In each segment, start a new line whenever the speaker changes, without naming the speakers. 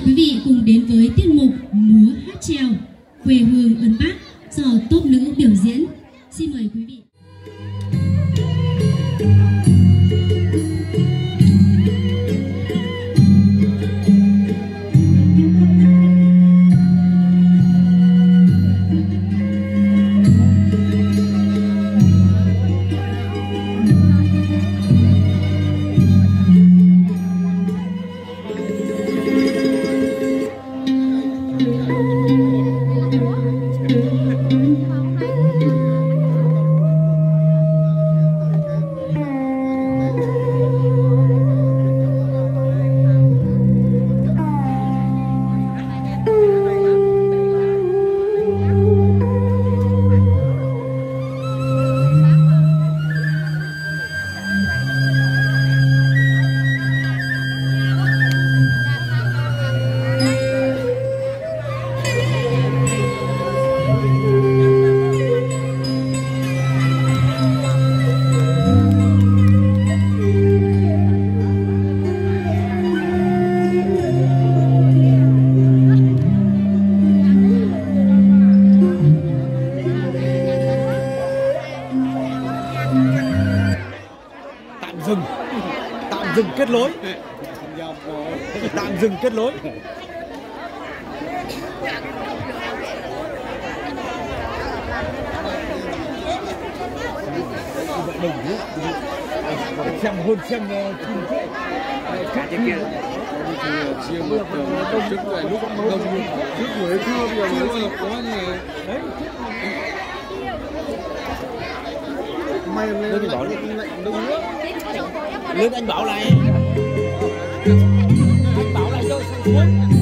mời quý vị cùng đến với tiết mục múa hát trèo, quê hương ấn bác do tốt nữ biểu diễn. Xin mời quý vị.
Dừng kết nối tạm dừng kết nối xem hơn xem trước cả trên kia.
riêng một tổ chức lúc đông trước buổi trưa bây giờ mới có như này may lên
bảo
lạnh đông nữa.
Lên anh bảo lại. Anh bảo lại cho xuống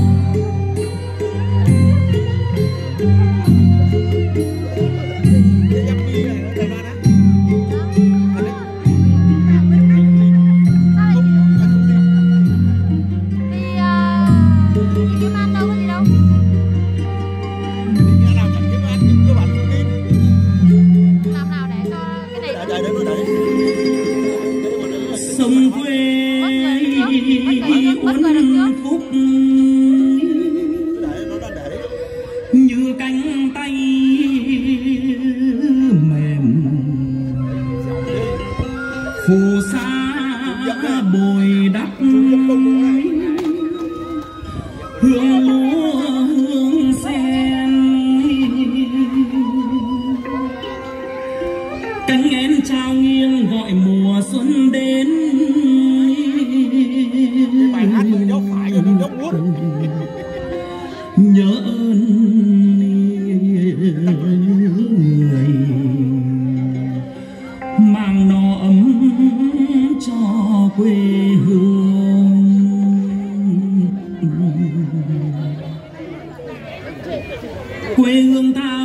no ấm cho quê hương. Quê hương ta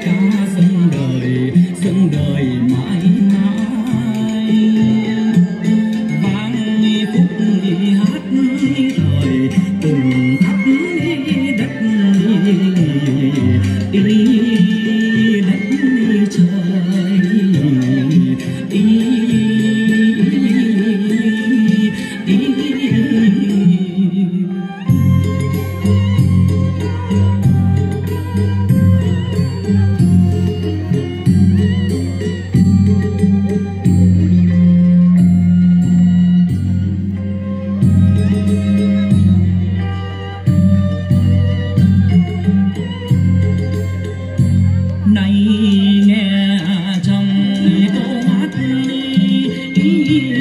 guys. you.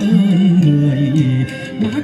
ơn người bác